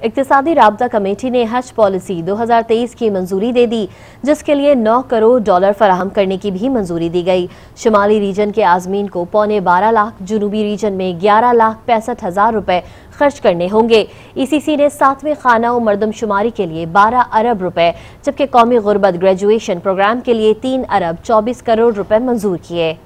इकतसादी रबता कमेटी ने हज पॉलिसी 2023 की मंजूरी दे दी, जिसके लिए 9 करोड़ डॉलर फराहम करने की भी मंजूरी दी गई। शुमाली रीजन के आजमीन को पौने 12 लाख, जनूबी रीजन में 11 लाख पैंसठ हज़ार रुपए खर्च करने होंगे। ईसीसी ने सातवें खाना और मरदमशुमारी के लिए 12 अरब रुपए, जबकि कौमी गुर्बत ग्रेजुएशन प्रोग्राम के लिए तीन अरब चौबीस करोड़ रुपए मंजूर किए।